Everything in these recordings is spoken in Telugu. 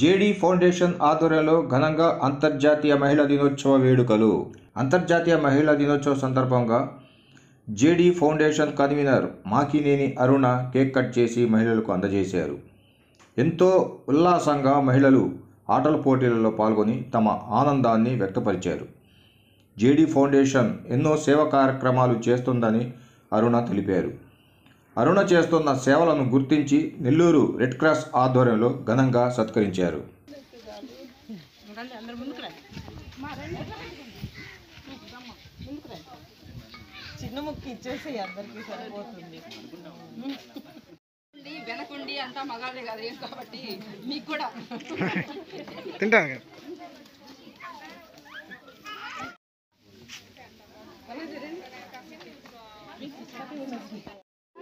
జేడీ ఫౌండేషన్ ఆధ్వర్యంలో ఘనంగా అంతర్జాతీయ మహిళా దినోత్సవ వేడుకలు. అంతర్జాతీయ మహిళా దినోత్సవ సందర్భంగా JD foundation convenor Makineni Aruna cake cut చేసి మహిళలకు అందజేశారు. ఎంతో ఉల్లాసంగా మహిళలు ఆటల పోటీలలో పాల్గొని తమ ఆనందాన్ని వ్యక్తపరిచారు. జేడీ ఫౌండేషన్ ఎన్నో సేవా కార్యక్రమాలు చేస్తుందని అరుణ తెలిపారు. అరుణ చేస్తున్న సేవలను గుర్తించి నెల్లూరు రెడ్ క్రాస్ ఆధ్వర్యంలో ఘనంగా సత్కరించారు. చిన్న ముక్కు ఇచ్చేసి అందరికి సరిపోతుంది. ఉండి, వెనకుండి అంతా మగాళ్ళే కదా ఏం కాబట్టి మీకు కూడా. తింటాను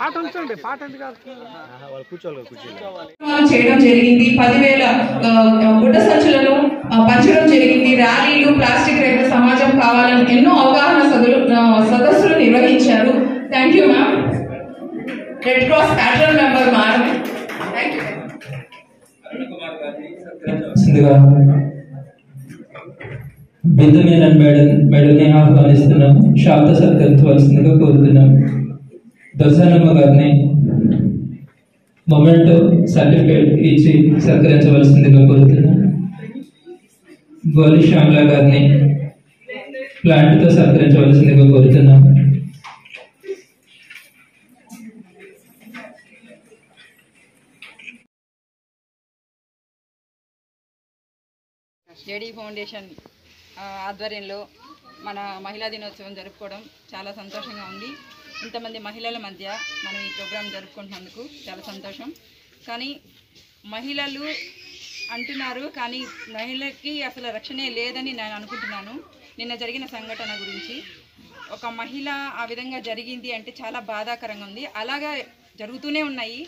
వాళ్ళు కూర్చోవాలి కూర్చోవాలి. కార్యక్రమాలు చేయడం జరిగింది. పదివేల గుడ్డ సంచులను ఆ, పంచడం జరిగింది. ర్యాలీలు ప్లాస్టిక్ రహిత సమాజం కావాలని ఎన్నో అవగాహన సదులు సదస్సులు నిర్వహించారు. Thank you ma'am red cross patron member ma'am thank you వస్తుందిగా బిందుమేనన్ మేడం మేడంని ఆహ్వానిస్తున్నాం. శాంత సత్కరించవలసిందిగా కోరుతున్నాం. దొరసానమ్మ గారిని మొమెంటో సర్టిఫికేట్ ఇచ్చి సత్కరించవలసిందిగా కోరుతున్నాం గోలి శ్యామల గారిని ప్లాంట్తో సత్కరించవలసిందిగా కోరుతున్నాం జేడీ ఫౌండేషన్ ఆధ్వర్యంలో మన మహిళా దినోత్సవం జరుపుకోవడం చాలా సంతోషంగా ఉంది. ఇంతమంది మహిళల మధ్య మనం ఈ ప్రోగ్రాం జరుపుకుంటున్నందుకు చాలా సంతోషం. కానీ మహిళలు అంటున్నారు కానీ మహిళకి అసలు రక్షణే లేదని నేను అనుకుంటున్నాను. నిన్న జరిగిన సంఘటన గురించి. ఒక మహిళ ఆ విధంగా జరిగింది అంటే చాలా బాధాకరంగా ఉంది. అలాగా జరుగుతూనే ఉన్నాయి.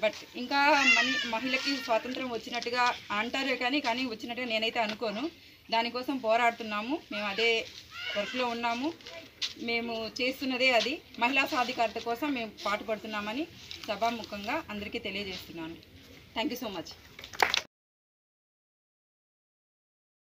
బట్ ఇంకా మని మహిళకి స్వాతంత్రం వచ్చినట్టుగా అంటారే కానీ కానీ వచ్చినట్టుగా నేనైతే అనుకోను. దానికోసం పోరాడుతున్నాము. మేము అదే వర్క్లో ఉన్నాము. మేము చేస్తున్నదే అది. మహిళా సాధికారత కోసం మేము పాటుపడుతున్నామని సభాముఖంగా అందరికీ తెలియజేస్తున్నాను. Thank you so much